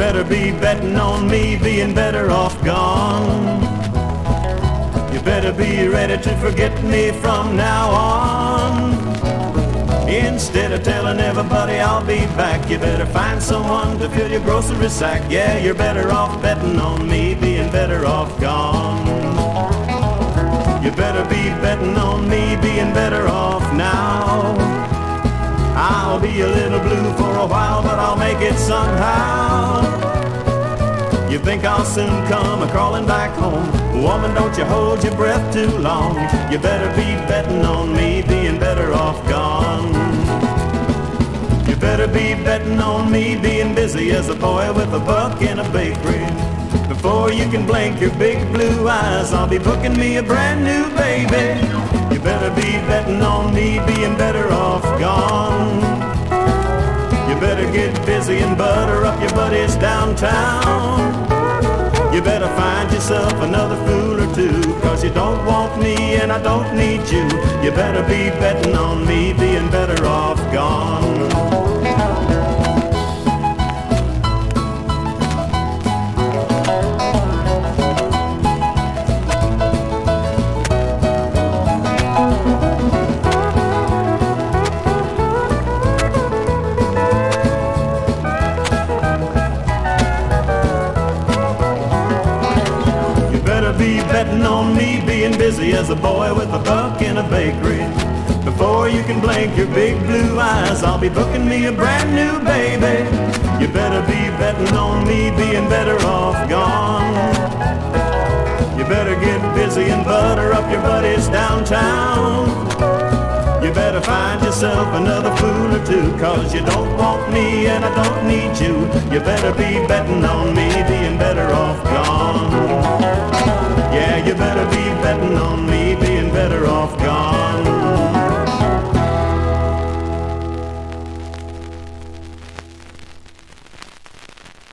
better be betting on me being better off gone. You better be ready to forget me from now on. Instead of telling everybody I'll be back, you better find someone to fill your grocery sack. Yeah, you're better off betting on me being better off gone. You better be betting on me being better off now. A little blue for a while, but I'll make it somehow. You think I'll soon come a crawling back home? Woman, don't you hold your breath too long. You better be betting on me being better off gone. You better be betting on me being busy as a boy with a buck in a bakery. Before you can blink your big blue eyes, I'll be booking me a brand new baby. You better be betting on me being butter up your buddies downtown. You better find yourself another fool or two, cause you don't want me and I don't need you. You better be betting on me being better off gone. Betting on me being busy as a boy with a buck in a bakery. Before you can blink your big blue eyes, I'll be booking me a brand new baby. You better be betting on me being better off gone. You better get busy and butter up your buddies downtown. You better find yourself another fool or two, cause you don't want me and I don't need you. You better be betting on me being better off.